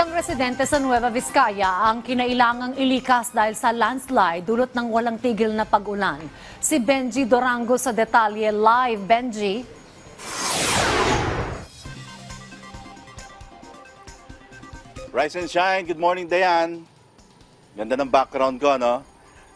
Ilang residente sa Nueva Vizcaya ang kinailangang ilikas dahil sa landslide dulot ng walang tigil na pag-ulan. Si Benji Dorango sa detalye live. Benji. Rise and shine. Good morning, Dayan. Ganda ng background ko, no?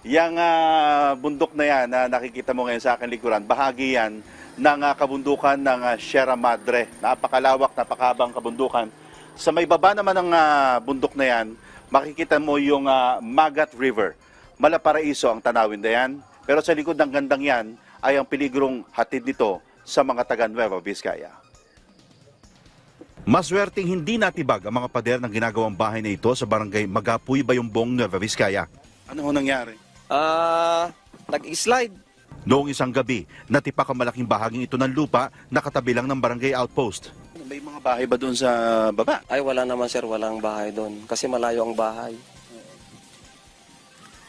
Yang ah, bundok na yan na nakikita mo ngayon sa akin likuran, bahagi yan ng ah, kabundukan ng ah, Sierra Madre. Napakalawak, napakabang kabundukan. Sa may baba naman ng ah, bundok na yan, makikita mo yung ah, Magat River. Malaparaiso ang tanawin na yan. Pero sa likod ng gandang yan ay ang piligrong hatid nito sa mga taga Nueva Vizcaya. Maswerteng hindi natibag ang mga pader ng ginagawang bahay na ito sa barangay Magapuy, Bayumbong, Nueva Vizcaya. Ano ho nangyari? Ah, nag-slide. Noong isang gabi, natipak ang malaking bahaging ito ng lupa na katabi lang ng barangay outpost. May mga bahay ba doon sa baba? Ay, wala naman sir, walang bahay doon. Kasi malayo ang bahay.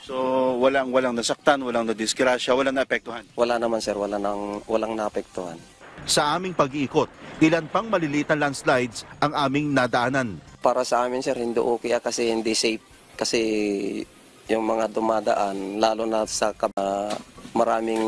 So, walang walang nasaktan, walang nadisgrasya, walang naapektuhan. Wala naman sir, wala nang, walang naapektuhan. Sa aming pag-iikot, ilan pang maliliit na landslides ang aming nadaanan. Para sa amin sir, hindi okay ah, kasi hindi safe. Kasi yung mga dumadaan, lalo na sa ah, maraming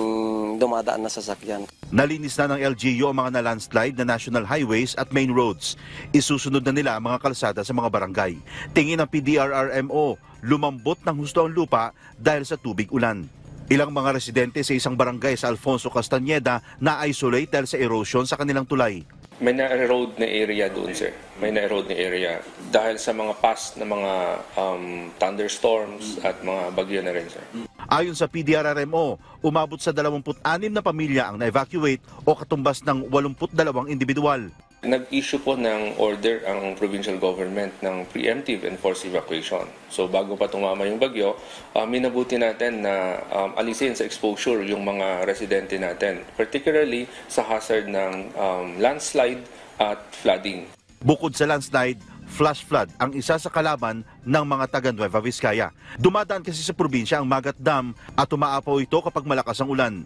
dumadaan na sasakyan. Nalinis na ng LGU ang mga na-landslide na national highways at main roads. Isusunod na nila ang mga kalsada sa mga barangay. Tingin ng PDRRMO, lumambot ng husto ang lupa dahil sa tubig ulan. Ilang mga residente sa isang barangay sa Alfonso Castañeda na isolate dahil sa erosion sa kanilang tulay. May na-erode na area doon, sir. May na-erode na area. Dahil sa mga past na mga um, thunderstorms at mga bagyo na rin, sir. Ayon sa PDRRMO, umabot sa 26 na pamilya ang na-evacuate o katumbas ng 82 individual. Nag-issue po ng order ang provincial government ng preemptive and forced evacuation. So bago pa tumama yung bagyo, uh, minabuti natin na um, alisin sa exposure yung mga residente natin. Particularly sa hazard ng um, landslide at flooding. Bukod sa landslide, flash flood ang isa sa kalaban ng mga taga Nueva Vizcaya. Dumadaan kasi sa probinsya ang Magat Dam at umaapaw ito kapag malakas ang ulan.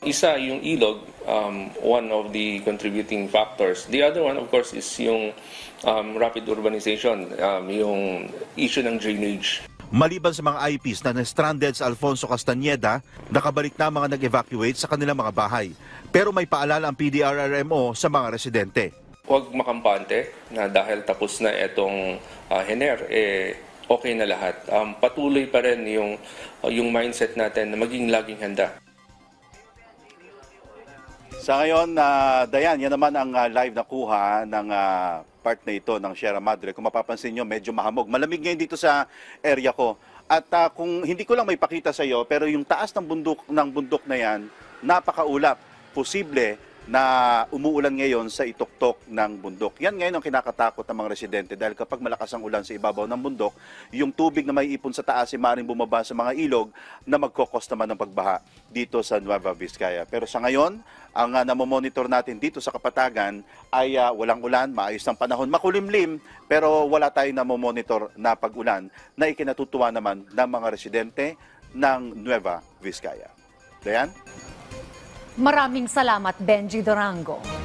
Isa yung ilog, um, one of the contributing factors. The other one, of course, is yung um, rapid urbanization, um, yung issue ng drainage. Maliban sa mga IPs na na-stranded sa Alfonso Castañeda, nakabalik na mga nag-evacuate sa kanilang mga bahay. Pero may paalala ang PDRRMO sa mga residente. Huwag makampante na dahil tapos na itong uh, hener, eh, okay na lahat. Um, patuloy pa rin yung, uh, yung mindset natin na maging laging handa. Sa ngayon, na Dayan, yan naman ang ah, live na kuha ng ah, part na ito ng Sierra Madre. Kung mapapansin nyo, medyo mahamog. Malamig ngayon dito sa area ko. At ah, kung hindi ko lang may pakita sa iyo, pero yung taas ng bundok ng bundok na yan, napakaulap. Posible na umuulan ngayon sa ituktok ng bundok. Yan ngayon ang kinakatakot ng mga residente dahil kapag malakas ang ulan sa ibabaw ng bundok, yung tubig na may ipon sa taas ay maaaring bumaba sa mga ilog na magkokos naman ng pagbaha dito sa Nueva Vizcaya. Pero sa ngayon, ang uh, namomonitor natin dito sa Kapatagan ay ah, walang ulan, maayos ng panahon, makulimlim, pero wala tayong namomonitor na pag-ulan na ikinatutuwa naman ng mga residente ng Nueva Vizcaya. Dayan? Maraming salamat, Benji Dorango.